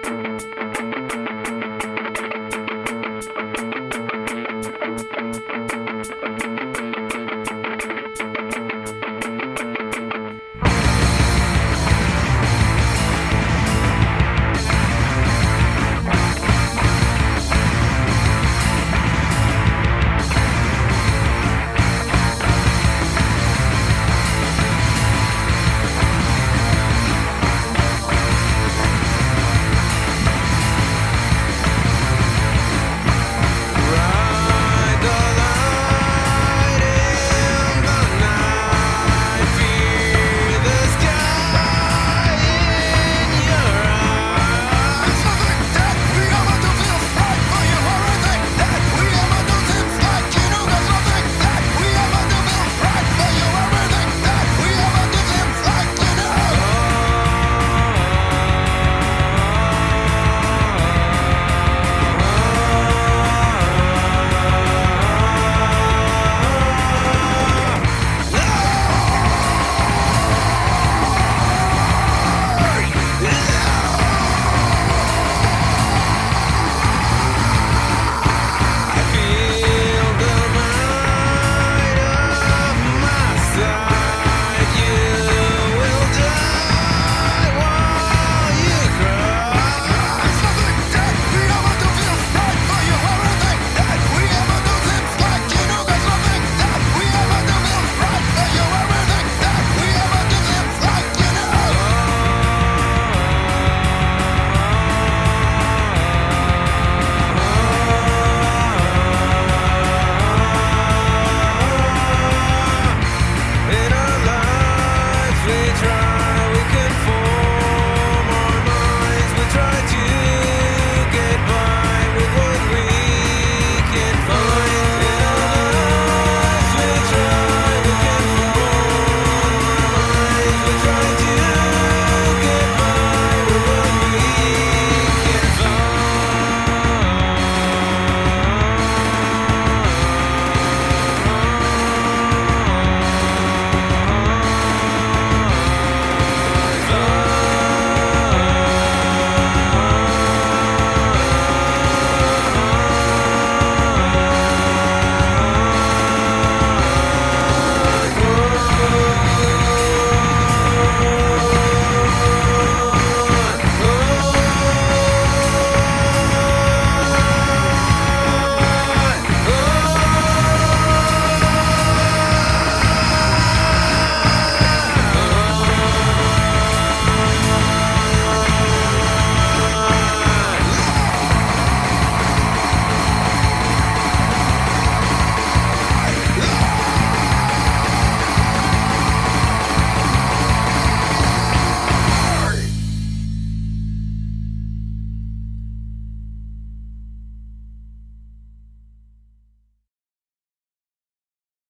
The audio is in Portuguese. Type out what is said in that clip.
Música